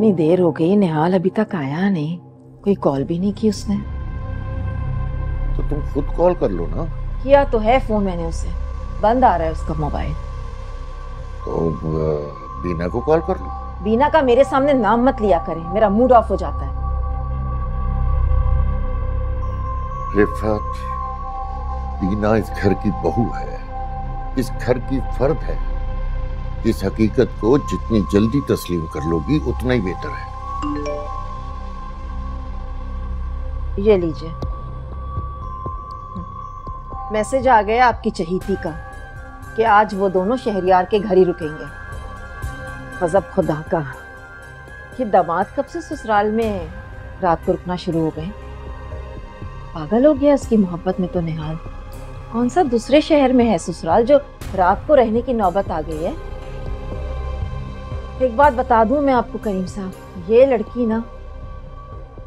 इतनी देर हो गई निहाल अभी तक आया नहीं। कोई कॉल भी नहीं की उसने। तो तुम खुद कॉल कर लो ना। किया तो है फ़ोन मैंने उसे। बंद आ रहा है उसका मोबाइल तो बीना को कॉल कर लो। बीना का मेरे सामने नाम मत लिया करें। मेरा मूड ऑफ़ हो जाता है। रिफत बीना इस घर की बहू है। इस घर की फर्द है। इस हकीकत को जितनी जल्दी तस्लीम कर लोगी, उतना ही बेहतर है। ये लीजिए। मैसेज आ गया आपकी चहीती का, कि आज वो दोनों शहरियार के घर ही रुकेंगे। गजब खुदा का। कि दामाद कब से ससुराल में रात को रुकना शुरू हो गए? पागल हो गया उसकी मोहब्बत में तो निहाल। कौन सा दूसरे शहर में है ससुराल जो रात को रहने की नौबत आ गई है? एक बात बता दूँ मैं आपको, करीम साहब। ये लड़की ना,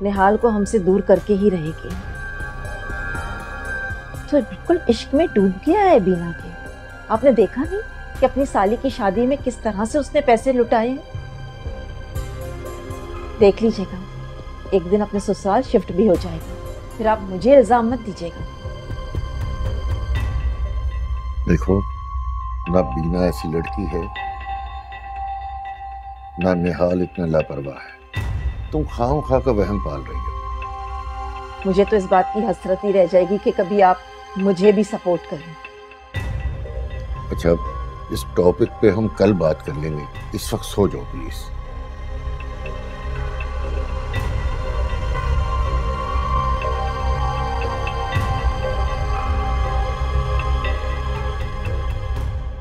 निहाल को हमसे दूर करके ही रहेगी। तो बिल्कुल इश्क में डूब गया है बीना के। आपने देखा नहीं कि अपनी साली की शादी में किस तरह से उसने पैसे लुटाए हैं? देख लीजिएगा, एक दिन अपने ससुराल शिफ्ट भी हो जाएगा। फिर आप मुझे इल्ज़ाम मत दीजिएगा। देखो, ना बीना ऐसी लड़की है ना निहाल इतना लापरवाह है। तुम खाओ खा का वहम पाल रही हो। मुझे तो इस बात की हसरत ही रह जाएगी कि कभी आप मुझे भी सपोर्ट करें। अच्छा इस टॉपिक पे हम कल बात कर लेंगे। इस वक्त सो जाओ प्लीज़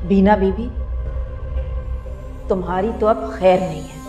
बीना बीबी तुम्हारी तो अब खैर नहीं है।